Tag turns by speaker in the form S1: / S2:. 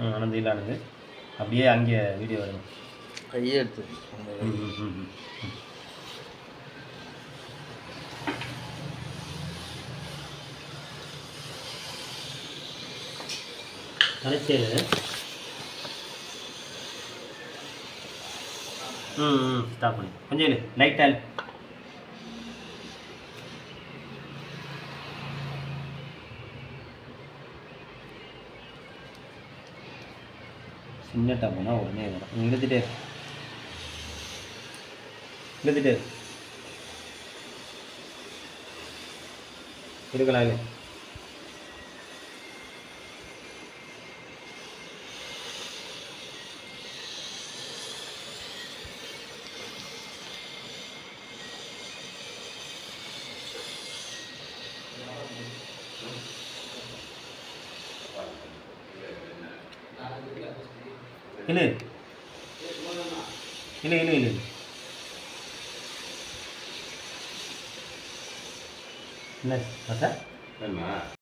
S1: ம், ஆனந்திலானது. அப்படியே அங்கே வீடியோ வரும்.
S2: கையே எடுத்து அந்த
S1: ம், ம், ஸ்டாப் பண்ணி. கொஞ்சம் இரு லைட்டாக சின்ன டப்புனா உடனே வரும் இழுத்துட்டே இரு. இழுத்துட்டே இரு. இருக்கலாம் இல்லை இல்லை இல்லை இல்லை இல்லை என்ன சார்